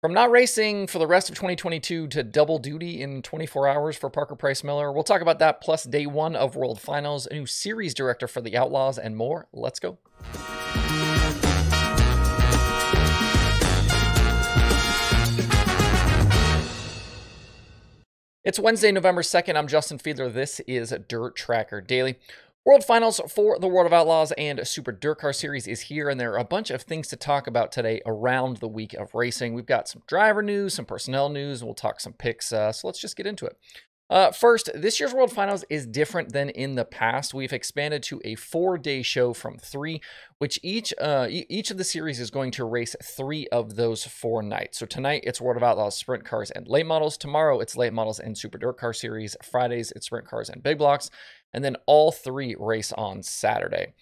From not racing for the rest of 2022 to double duty in 24 hours for Parker Price Miller, we'll talk about that plus day one of World Finals, a new series director for the Outlaws, and more. Let's go. It's Wednesday, November 2nd. I'm Justin Fiedler. This is DIRTRACKR Daily. World Finals for the World of Outlaws and Super Dirt Car Series is here, and there are a bunch of things to talk about today around the week of racing. We've got some driver news, some personnel news, we'll talk some picks, uh, so let's just get into it. Uh, first, this year's World Finals is different than in the past. We've expanded to a four-day show from three, which each uh, each of the series is going to race three of those four nights. So tonight it's World of Outlaws Sprint Cars and Late Models. Tomorrow it's Late Models and Super Dirt Car Series. Fridays it's Sprint Cars and Big Blocks and then all three race on Saturday.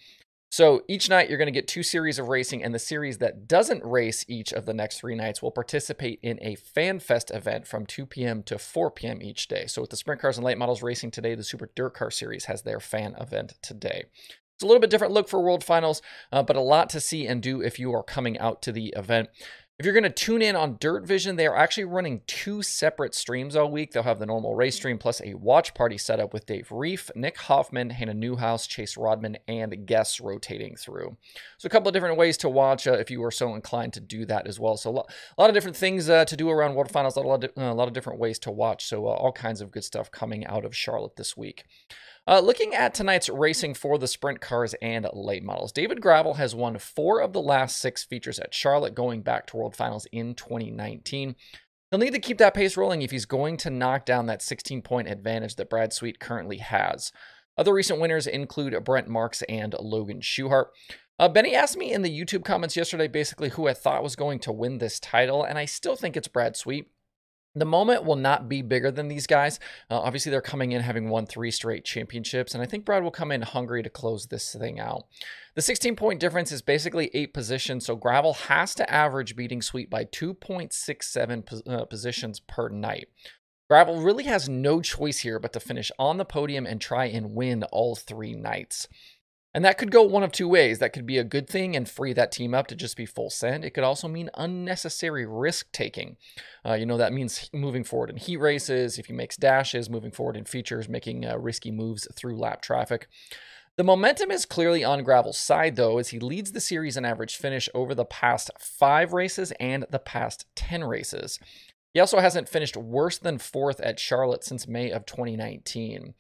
So each night you're going to get two series of racing, and the series that doesn't race each of the next three nights will participate in a Fan Fest event from 2 p.m. to 4 p.m. each day. So with the sprint cars and late models racing today, the Super Dirt Car Series has their fan event today. It's a little bit different look for World Finals, uh, but a lot to see and do if you are coming out to the event. If you're going to tune in on Dirt Vision, they are actually running two separate streams all week. They'll have the normal race stream plus a watch party setup with Dave Reef, Nick Hoffman, Hannah Newhouse, Chase Rodman, and guests rotating through. So a couple of different ways to watch uh, if you are so inclined to do that as well. So a lot, a lot of different things uh, to do around World Finals, a lot of, uh, a lot of different ways to watch. So uh, all kinds of good stuff coming out of Charlotte this week. Uh, looking at tonight's racing for the sprint cars and late models, David Gravel has won four of the last six features at Charlotte going back to World Finals in 2019. He'll need to keep that pace rolling if he's going to knock down that 16 point advantage that Brad Sweet currently has. Other recent winners include Brent Marks and Logan Schuchart. Uh, Benny asked me in the YouTube comments yesterday basically who I thought was going to win this title, and I still think it's Brad Sweet. The moment will not be bigger than these guys. Uh, obviously, they're coming in having won three straight championships, and I think Brad will come in hungry to close this thing out. The 16 point difference is basically eight positions, so Gravel has to average beating Sweet by 2.67 uh, positions per night. Gravel really has no choice here but to finish on the podium and try and win all three nights. And that could go one of two ways. That could be a good thing and free that team up to just be full send. It could also mean unnecessary risk taking. Uh, you know, that means moving forward in heat races, if he makes dashes, moving forward in features, making uh, risky moves through lap traffic. The momentum is clearly on Gravel's side, though, as he leads the series in average finish over the past five races and the past 10 races. He also hasn't finished worse than fourth at Charlotte since May of 2019.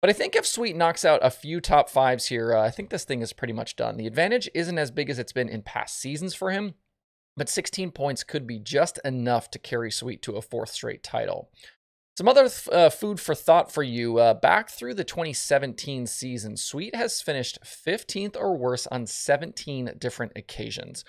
But I think if Sweet knocks out a few top fives here, uh, I think this thing is pretty much done. The advantage isn't as big as it's been in past seasons for him, but 16 points could be just enough to carry Sweet to a fourth straight title. Some other uh, food for thought for you. Uh, back through the 2017 season, Sweet has finished 15th or worse on 17 different occasions.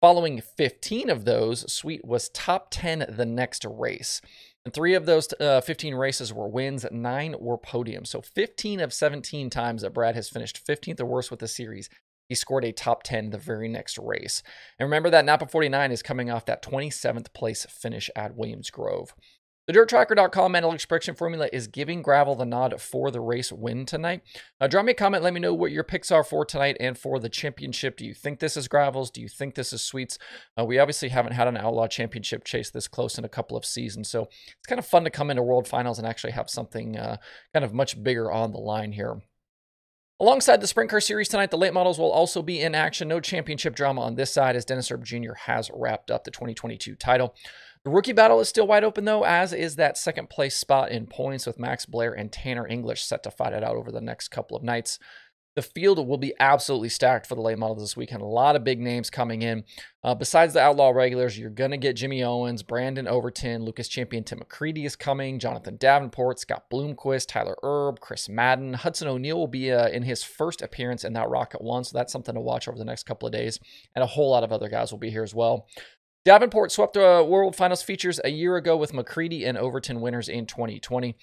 Following 15 of those, Sweet was top 10 the next race. And three of those uh, 15 races were wins, nine were podiums. So 15 of 17 times that Brad has finished 15th or worse with the series, he scored a top 10 the very next race. And remember that Napa 49 is coming off that 27th place finish at Williams Grove. The DIRTRACKR.com analytics prediction formula is giving Gravel the nod for the race win tonight. Uh, drop me a comment. Let me know what your picks are for tonight and for the championship. Do you think this is Gravel's? Do you think this is Sweets? Uh, we obviously haven't had an Outlaw Championship chase this close in a couple of seasons, so it's kind of fun to come into World Finals and actually have something uh, kind of much bigger on the line here. Alongside the Sprint Car Series tonight, the late models will also be in action. No championship drama on this side as Dennis Erb Jr. has wrapped up the 2022 title. The rookie battle is still wide open, though, as is that second place spot in points with Max Blair and Tanner English set to fight it out over the next couple of nights. The field will be absolutely stacked for the late models this weekend. A lot of big names coming in. Uh, besides the Outlaw regulars, you're going to get Jimmy Owens, Brandon Overton, Lucas Champion Tim McCreadie is coming, Jonathan Davenport, Scott Bloomquist, Tyler Erb, Chris Madden. Hudson O'Neal will be uh, in his first appearance in that Rocket One, so that's something to watch over the next couple of days. And a whole lot of other guys will be here as well. Davenport swept the World Finals features a year ago with McCreadie and Overton winners in 2020.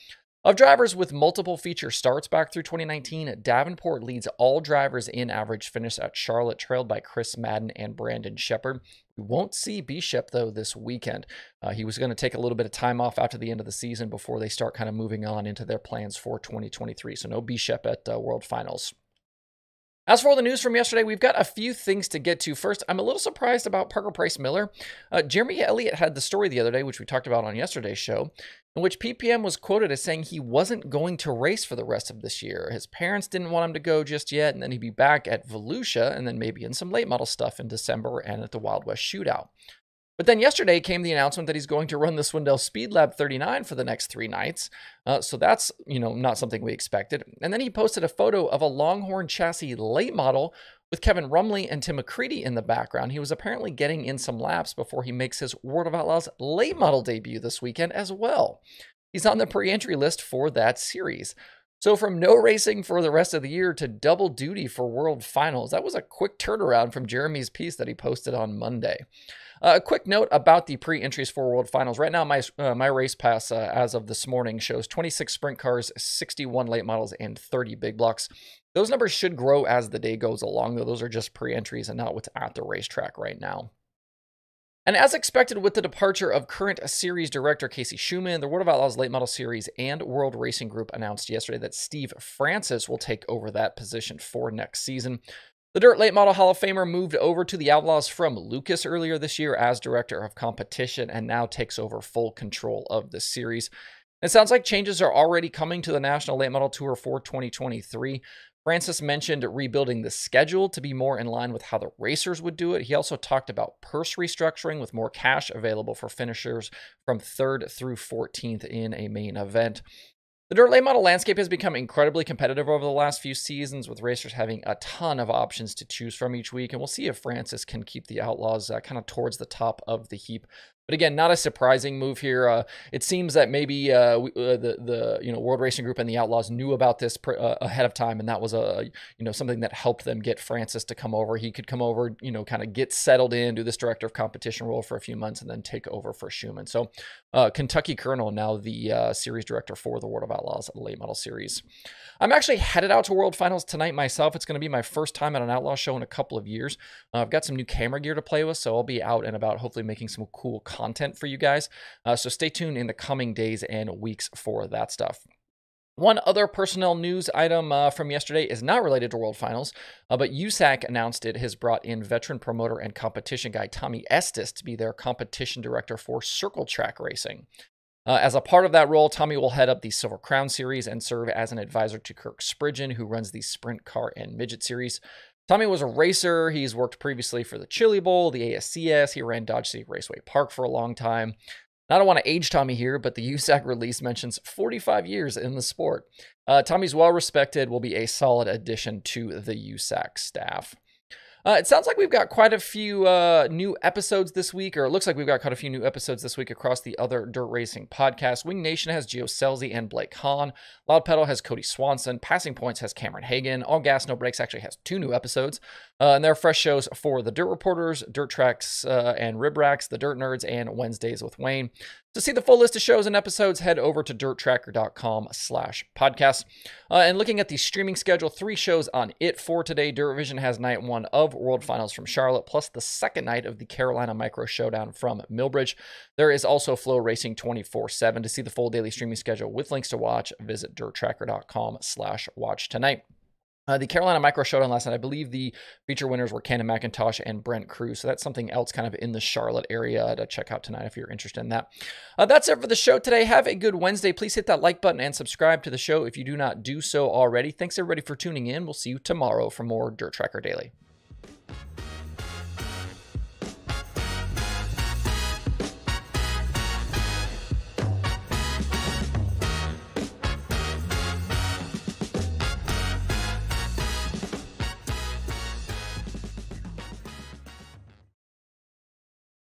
Of drivers with multiple feature starts back through 2019, Davenport leads all drivers in average finish at Charlotte, trailed by Chris Madden and Brandon Sheppard. We won't see Bishop, though, this weekend. Uh, he was going to take a little bit of time off after the end of the season before they start kind of moving on into their plans for 2023. So no Bishop at uh, World Finals. As for the news from yesterday, we've got a few things to get to. First, I'm a little surprised about Parker Price Miller. Uh, Jeremy Elliott had the story the other day, which we talked about on yesterday's show, in which PPM was quoted as saying he wasn't going to race for the rest of this year. His parents didn't want him to go just yet, and then he'd be back at Volusia and then maybe in some late model stuff in December and at the Wild West Shootout. But then yesterday came the announcement that he's going to run the Swindell Speed Lab 39 for the next three nights. Uh, so that's, you know, not something we expected. And then he posted a photo of a Longhorn chassis late model with Kevin Rumley and Tim McCreadie in the background. He was apparently getting in some laps before he makes his World of Outlaws late model debut this weekend as well. He's on the pre-entry list for that series. So from no racing for the rest of the year to double duty for World Finals, that was a quick turnaround from Jeremy's piece that he posted on Monday. Uh, a quick note about the pre-entries for World Finals. Right now, my uh, my race pass uh, as of this morning shows 26 sprint cars, 61 late models, and 30 big blocks. Those numbers should grow as the day goes along, though those are just pre-entries and not what's at the racetrack right now. And as expected with the departure of current series director Casey Schumann, the World of Outlaws Late Model Series and World Racing Group announced yesterday that Steve Francis will take over that position for next season. The Dirt Late Model Hall of Famer moved over to the Outlaws from Lucas earlier this year as director of competition and now takes over full control of the series. It sounds like changes are already coming to the National Late Model Tour for 2023. Francis mentioned rebuilding the schedule to be more in line with how the racers would do it. He also talked about purse restructuring with more cash available for finishers from 3rd through 14th in a main event. The dirt late model landscape has become incredibly competitive over the last few seasons, with racers having a ton of options to choose from each week. And we'll see if Francis can keep the Outlaws uh, kind of towards the top of the heap but again, not a surprising move here. Uh, it seems that maybe uh, we, uh, the the you know World Racing Group and the Outlaws knew about this pr- uh, ahead of time, and that was a you know something that helped them get Francis to come over. He could come over, you know, kind of get settled in, do this director of competition role for a few months, and then take over for Schumann. So, uh, Kentucky Colonel now the uh, series director for the World of Outlaws late model series. I'm actually headed out to World Finals tonight myself. It's going to be my first time at an Outlaw show in a couple of years. I've got some new camera gear to play with, so I'll be out and about, hopefully making some cool content for you guys. Uh, so stay tuned in the coming days and weeks for that stuff. One other personnel news item uh, from yesterday is not related to World Finals, uh, but USAC announced it has brought in veteran promoter and competition guy Tommy Estes to be their competition director for Circle Track Racing. Uh, as a part of that role, Tommy will head up the Silver Crown series and serve as an advisor to Kirk Spridgen, who runs the Sprint Car and Midget series. Tommy was a racer. He's worked previously for the Chili Bowl, the ASCS. He ran Dodge City Raceway Park for a long time. I don't want to age Tommy here, but the USAC release mentions 45 years in the sport. Uh, Tommy's well respected, will be a solid addition to the USAC staff. Uh, it sounds like we've got quite a few uh, new episodes this week, or it looks like we've got quite a few new episodes this week across the other dirt racing podcasts. Wing Nation has Gio Scelzi and Blake Hahn. Loud Pedal has Cody Swanson. Passing Points has Cameron Hagin. All Gas No Brakes actually has two new episodes. Uh, and they're fresh shows for the Dirt Reporters, Dirt Tracks uh, and Rib Racks, the Dirt Nerds, and Wednesdays with Wayne. To see the full list of shows and episodes, head over to dirtrackr.com slash podcast. Uh, and looking at the streaming schedule, three shows on it for today. Dirt Vision has night one of World Finals from Charlotte, plus the second night of the Carolina Micro Showdown from Millbridge. There is also FloRacing 24-7. To see the full daily streaming schedule with links to watch, visit dirtrackr.com slash watch tonight. Uh, the Carolina Micro Showdown last night, I believe the feature winners were Cannon McIntosh and Brent Crews. So that's something else kind of in the Charlotte area to check out tonight if you're interested in that. Uh, that's it for the show today. Have a good Wednesday. Please hit that like button and subscribe to the show if you do not do so already. Thanks everybody for tuning in. We'll see you tomorrow for more DIRTRACKR Daily.